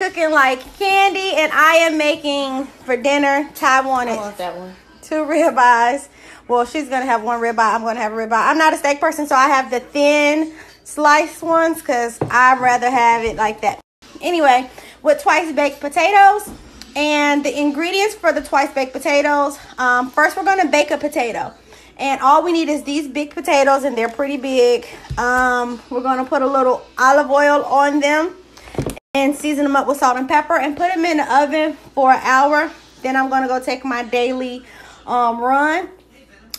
cooking like candy, and I am making for dinner. Ty wanted I want that one. two ribeyes. Well, she's gonna have one ribeye. I'm gonna have a ribeye. I'm not a steak person, so I have the thin sliced ones because I'd rather have it like that. Anyway, with twice baked potatoes and the ingredients for the twice baked potatoes. Um, first, we're gonna bake a potato, and all we need is these big potatoes, and they're pretty big. Um, we're gonna put a little olive oil on them and season them up with salt and pepper and put them in the oven for an hour. Then I'm gonna go take my daily um, run.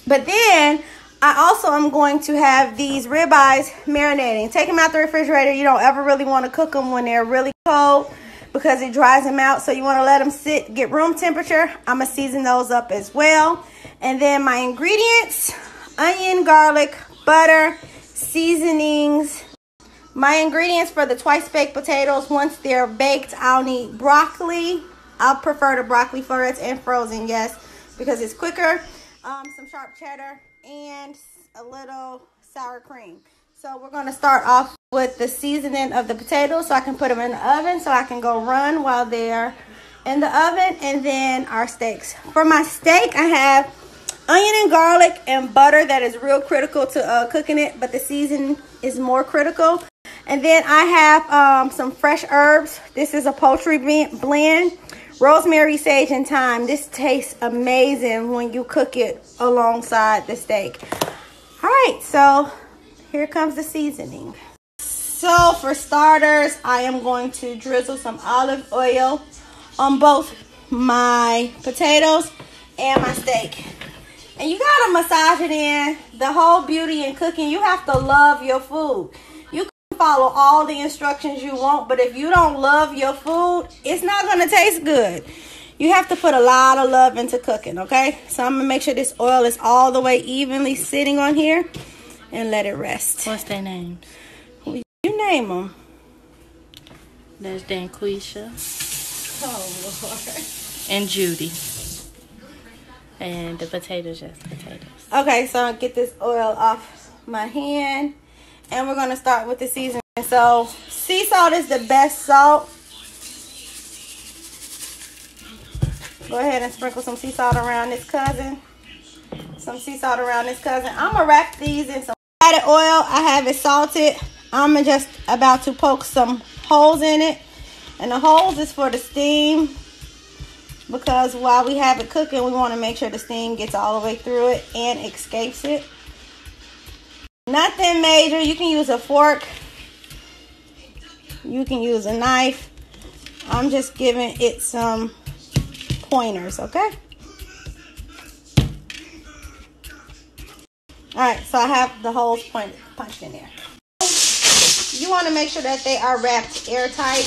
But then I also am going to have these ribeyes marinating. Take them out the refrigerator. You don't ever really want to cook them when they're really cold because it dries them out. So you want to let them sit, get room temperature. I'm going to season those up as well. And then my ingredients, onion, garlic, butter, seasonings. My ingredients for the twice baked potatoes, once they're baked, I'll need broccoli. I'll prefer the broccoli florets and frozen, yes, because it's quicker. Um, some sharp cheddar and a little sour cream. So we're going to start off with the seasoning of the potatoes so I can put them in the oven so I can go run while they're in the oven and then our steaks. For my steak, I have onion and garlic and butter that is real critical to uh, cooking it, but the season is more critical. And then I have um, some fresh herbs. This is a poultry blend. Rosemary, sage, and thyme. This tastes amazing when you cook it alongside the steak. All right, so here comes the seasoning. So for starters, I am going to drizzle some olive oil on both my potatoes and my steak. And you gotta massage it in. The whole beauty in cooking, you have to love your food. Follow all the instructions you want, but if you don't love your food, it's not gonna taste good. You have to put a lot of love into cooking, okay? So I'm gonna make sure this oil is all the way evenly sitting on here and let it rest. What's their names? You name them. There's Danquisha Oh, Lord. and Judy. And the potatoes, just potatoes. Okay, so I'll get this oil off my hand. And we're going to start with the seasoning. So, sea salt is the best salt. Go ahead and sprinkle some sea salt around this cousin. Some sea salt around this cousin. I'm going to wrap these in some added oil. I have it salted. I'm just about to poke some holes in it. And the holes is for the steam because while we have it cooking, we want to make sure the steam gets all the way through it and escapes it. Nothing major. You can use a fork. You can use a knife. I'm just giving it some pointers, okay? All right, so I have the holes pointed, punched in there. You want to make sure that they are wrapped airtight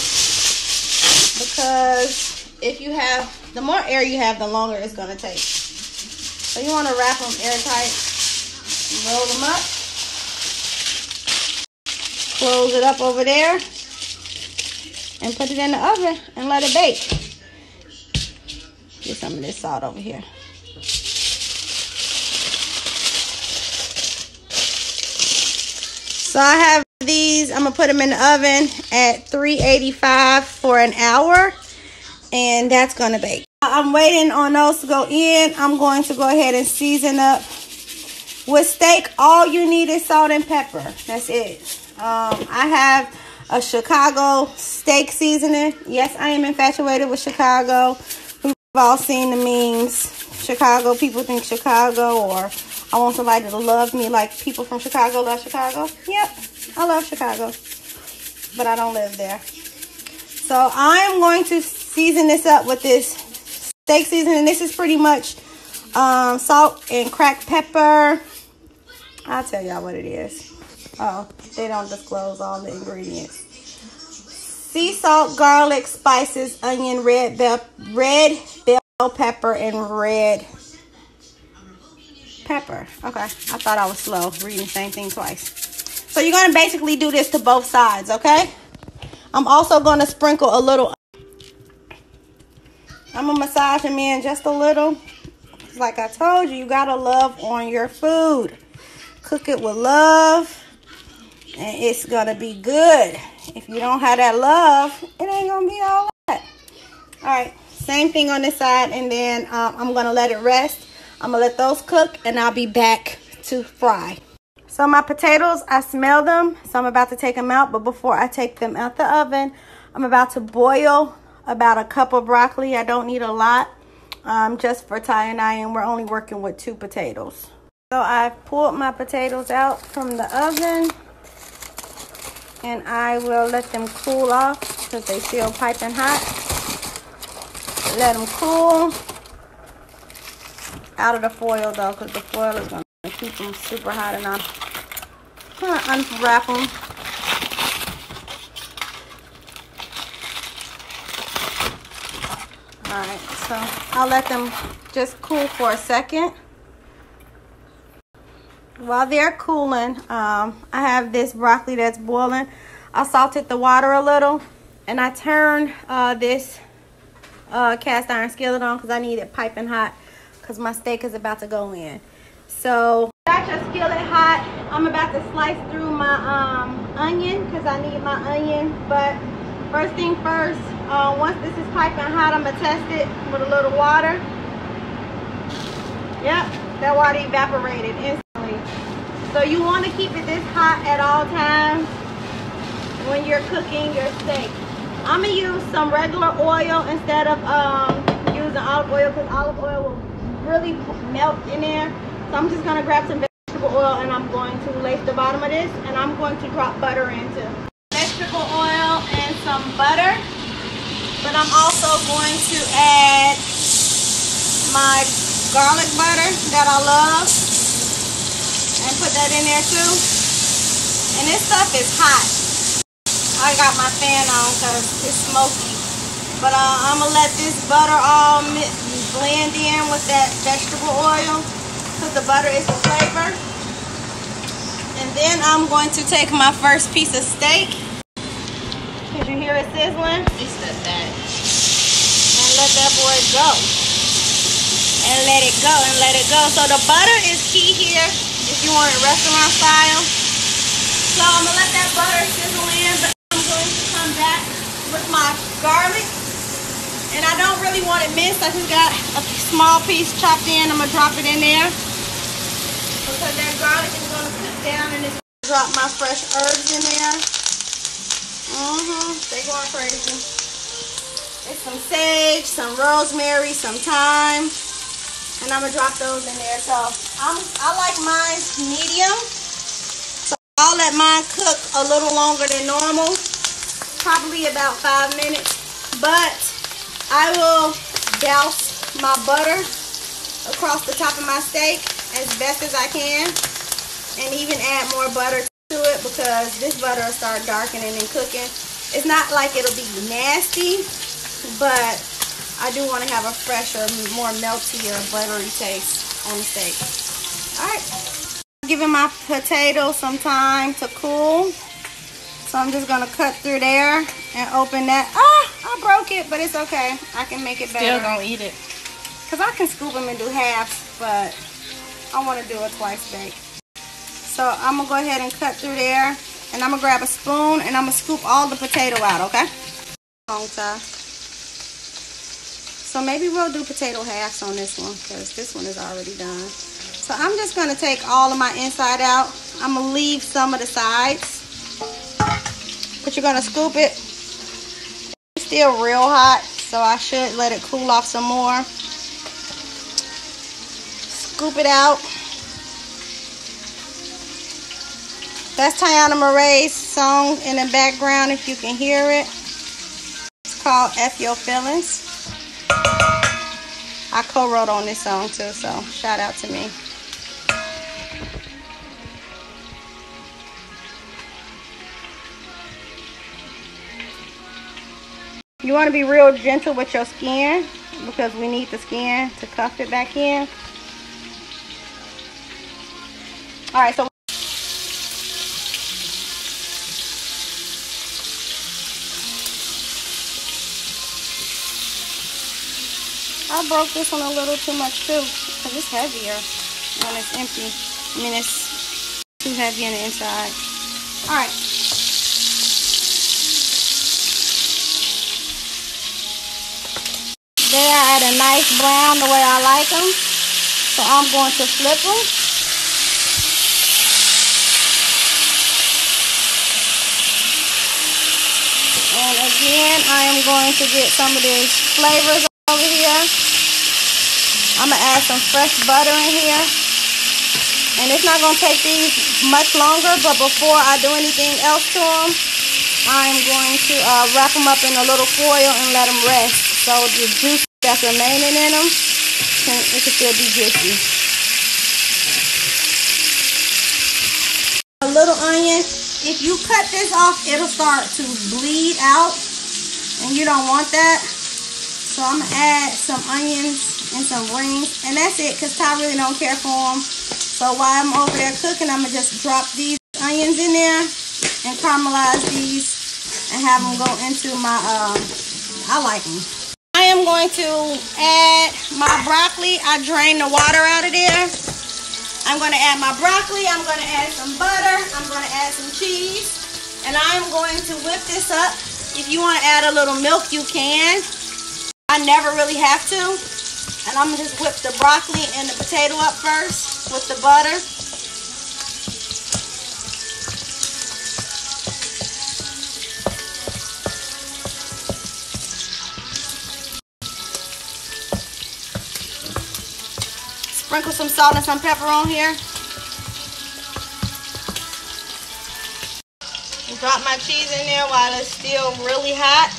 because if you have, the more air you have, the longer it's going to take. So you want to wrap them airtight, roll them up, close it up over there, and put it in the oven and let it bake. Get some of this salt over here. So I have these, I'm gonna put them in the oven at 385 for an hour and that's gonna bake. I'm waiting on those to go in. I'm going to go ahead and season up with steak. All you need is salt and pepper. That's it. Um, I have a Chicago steak seasoning. Yes, I am infatuated with Chicago. We've all seen the memes. Chicago, people think Chicago or I want somebody to love me like people from Chicago love Chicago. Yep, I love Chicago, but I don't live there. So I'm going to season this up with this steak seasoning. This is pretty much um, salt and cracked pepper. I'll tell y'all what it is. Oh, they don't disclose all the ingredients. Sea salt, garlic, spices, onion, red bell, red bell pepper, and red pepper. Okay, I thought I was slow reading the same thing twice. So you're gonna basically do this to both sides, okay? I'm also gonna sprinkle a little. I'm gonna massage them in just a little. Like I told you, you gotta love on your food. Cook it with love. And it's going to be good. If you don't have that love, it ain't going to be all that. All right, same thing on this side. And then um, I'm going to let it rest. I'm going to let those cook and I'll be back to fry. So my potatoes, I smell them. So I'm about to take them out. But before I take them out the oven, I'm about to boil about a cup of broccoli. I don't need a lot. Um, just for Ty and I, and we're only working with two potatoes. So I pulled my potatoes out from the oven. And I will let them cool off because they still piping hot. Let them cool out of the foil though because the foil is going to keep them super hot and I'm gonna unwrap them. Alright, so I'll let them just cool for a second. While they're cooling, um, I have this broccoli that's boiling. I salted the water a little and I turned uh, this uh, cast iron skillet on because I need it piping hot because my steak is about to go in. So got your skillet hot. I'm about to slice through my um, onion because I need my onion. But first thing first, uh, once this is piping hot, I'm going to test it with a little water. Yep, that water evaporated. So you want to keep it this hot at all times when you're cooking your steak. I'm going to use some regular oil instead of um, using olive oil because olive oil will really melt in there. So I'm just going to grab some vegetable oil and I'm going to lace the bottom of this and I'm going to drop butter into. Vegetable oil and some butter. But I'm also going to add my garlic butter that I love put that in there too. And this stuff is hot. I got my fan on because it's smoky. But uh, I'm going to let this butter all blend in with that vegetable oil because the butter is the flavor. And then I'm going to take my first piece of steak. Did you hear it sizzling? It's the that. And let that boy go. And let it go and let it go. So the butter is key here if you want it restaurant style. So I'm to let that butter sizzle in. But I'm going to come back with my garlic. And I don't really want it minced. I just got a small piece chopped in. I'm to drop it in there because that garlic is going to cook down and it's to drop my fresh herbs in there. Mm-hmm. They going crazy. It's some sage, some rosemary, some thyme. And I'm to drop those in there. So I'm, I like mine medium. So I'll let mine cook a little longer than normal. Probably about five minutes. But I will douse my butter across the top of my steak as best as I can and even add more butter to it because this butter will start darkening and cooking. It's not like it'll be nasty, but I do want to have a fresher, more meltier, buttery taste on the steak. Alright, giving my potato some time to cool. So I'm just going to cut through there and open that. Ah, I broke it, but it's okay. I can make it better. Still gonna eat it. Because I can scoop them and do halves, but I want to do a twice bake. So I'm going to go ahead and cut through there. And I'm going to grab a spoon and I'm going to scoop all the potato out, okay? Long time. So maybe we'll do potato halves on this one because this one is already done. So I'm just going to take all of my inside out. I'm going to leave some of the sides. But you're going to scoop it. It's still real hot, so I should let it cool off some more scoop it out. That's Tiana Moray's song in the background if you can hear it. It's called F Your Feelings. I co-wrote on this song too, so shout out to me. You want to be real gentle with your skin because we need the skin to cuff it back in. All right, so I broke this one a little too much too because it's heavier when it's empty. I mean, it's too heavy on the inside. All right. They are at a nice brown the way I like them. So I'm going to flip them. And again, I am going to get some of these flavors over here. I'm going to add some fresh butter in here. And it's not going to take these much longer, but before I do anything else to them, I'm going to uh, wrap them up in a little foil and let them rest. So the juice that's remaining in them, can, it can still be juicy. A little onion. If you cut this off, it'll start to bleed out. And you don't want that. So I'm going to add some onions and some rings. And that's it because Ty really don't care for them. So while I'm over there cooking, I'm going to just drop these onions in there and caramelize these and have them go into my, um, I like them. I am going to add my broccoli. I drained the water out of there. I'm going to add my broccoli. I'm going to add some butter. I'm going to add some cheese. And I am going to whip this up. If you want to add a little milk, you can. I never really have to. And I'm going to just whip the broccoli and the potato up first with the butter. Sprinkle some salt and some pepper on here. Drop my cheese in there while it's still really hot.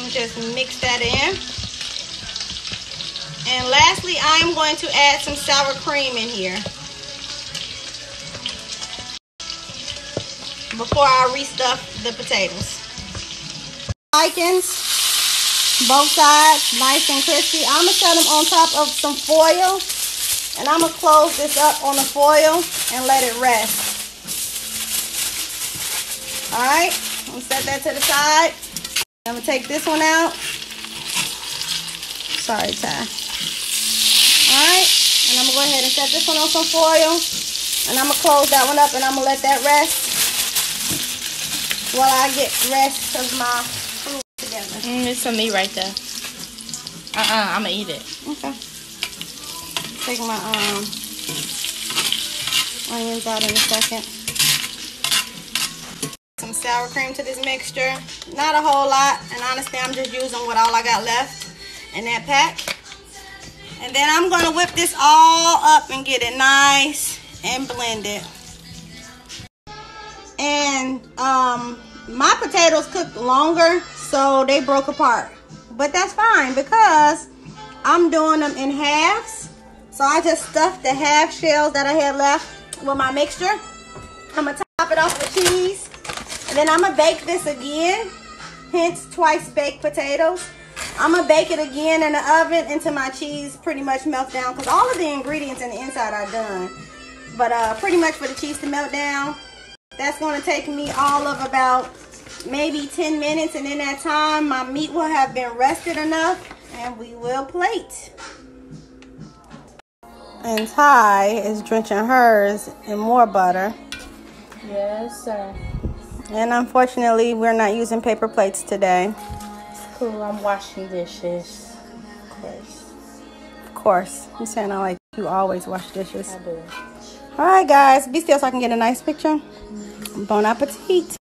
And just mix that in. And lastly, I am going to add some sour cream in here. Before I restuff the potatoes. Likens both sides nice and crispy. I'm going to set them on top of some foil. And I'm going to close this up on the foil and let it rest. Alright, I'm going to set that to the side. I'm going to take this one out. Sorry, Ty. Alright, and I'm going to go ahead and set this one on some foil. And I'm going to close that one up and I'm going to let that rest while I get rest of my food together. Mm, it's some meat right there. Uh-uh, I'm gonna eat it. Okay. Take my um onions out in a second. Some sour cream to this mixture. Not a whole lot, and honestly, I'm just using what all I got left in that pack. And then I'm gonna whip this all up and get it nice and blended. And um, my potatoes cooked longer so they broke apart. But that's fine because I'm doing them in halves. So I just stuffed the half shells that I had left with my mixture. I'm going to top it off with cheese. And then I'm going to bake this again. Hence, twice baked potatoes. I'm going to bake it again in the oven until my cheese pretty much melts down. Because all of the ingredients in the inside are done. But uh, pretty much for the cheese to melt down, that's going to take me all of about maybe 10 minutes and in that time my meat will have been rested enough and we will plate. And Ty is drenching hers in more butter. Yes, sir. And unfortunately, we're not using paper plates today. Cool, I'm washing dishes. Of course. Of course. I'm saying I like you always wash dishes. I do. All right, guys. Be still so I can get a nice picture. Bon appetit.